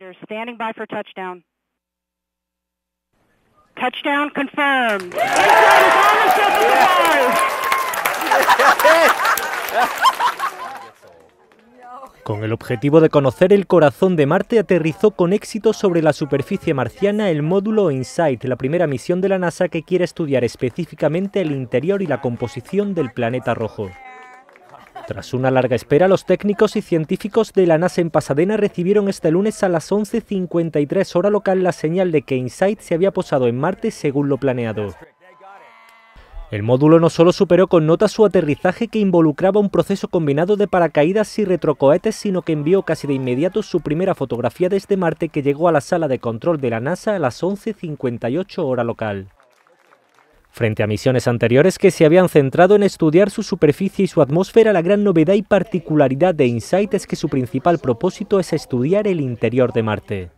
Standing by for touchdown. Touchdown confirmed. Con el objetivo de conocer el corazón de Marte, aterrizó con éxito sobre la superficie marciana el módulo InSight, la primera misión de la NASA que quiere estudiar específicamente el interior y la composición del planeta rojo. Tras una larga espera, los técnicos y científicos de la NASA en Pasadena recibieron este lunes a las 11.53 hora local la señal de que InSight se había posado en Marte según lo planeado. El módulo no solo superó con nota su aterrizaje que involucraba un proceso combinado de paracaídas y retrocohetes, sino que envió casi de inmediato su primera fotografía desde Marte que llegó a la sala de control de la NASA a las 11.58 hora local. Frente a misiones anteriores que se habían centrado en estudiar su superficie y su atmósfera, la gran novedad y particularidad de InSight es que su principal propósito es estudiar el interior de Marte.